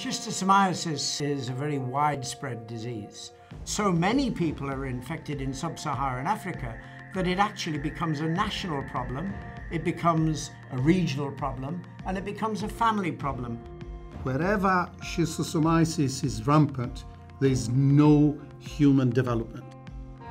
Schistosomiasis is a very widespread disease. So many people are infected in sub-Saharan Africa that it actually becomes a national problem, it becomes a regional problem, and it becomes a family problem. Wherever schistosomiasis is rampant, there is no human development.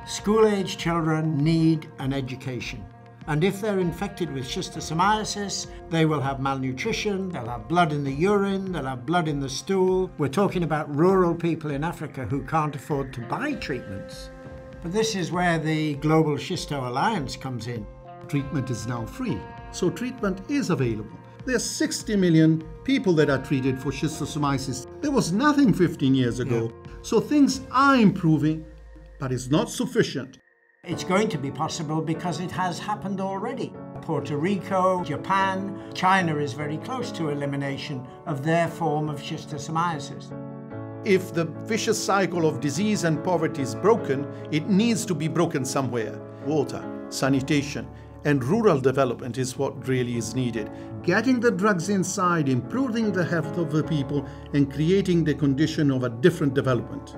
School-age children need an education. And if they're infected with schistosomiasis, they will have malnutrition, they'll have blood in the urine, they'll have blood in the stool. We're talking about rural people in Africa who can't afford to buy treatments. But this is where the Global Schisto Alliance comes in. Treatment is now free, so treatment is available. There are 60 million people that are treated for schistosomiasis. There was nothing 15 years ago. Yeah. So things are improving, but it's not sufficient. It's going to be possible because it has happened already. Puerto Rico, Japan, China is very close to elimination of their form of schistosomiasis. If the vicious cycle of disease and poverty is broken, it needs to be broken somewhere. Water, sanitation, and rural development is what really is needed. Getting the drugs inside, improving the health of the people, and creating the condition of a different development.